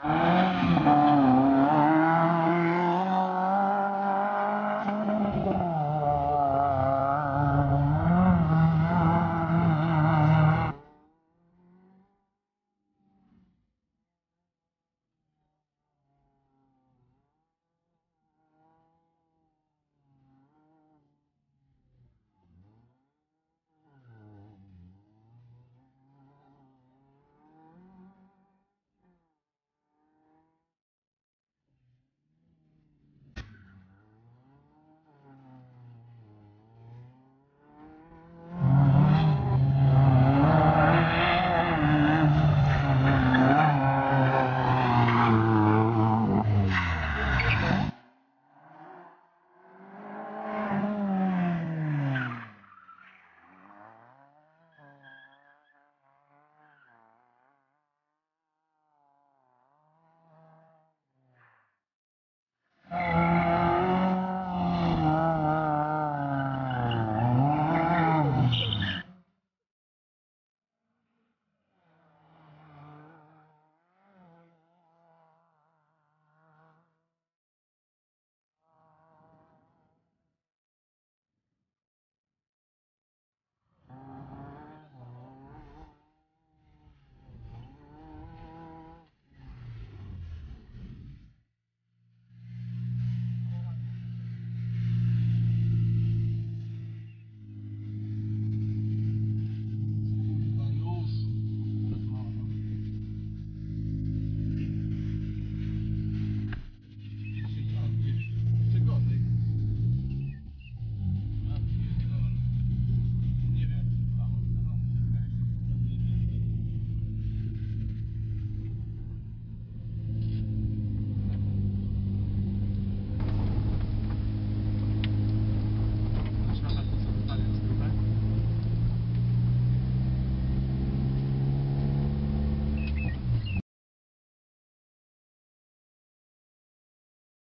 Ah.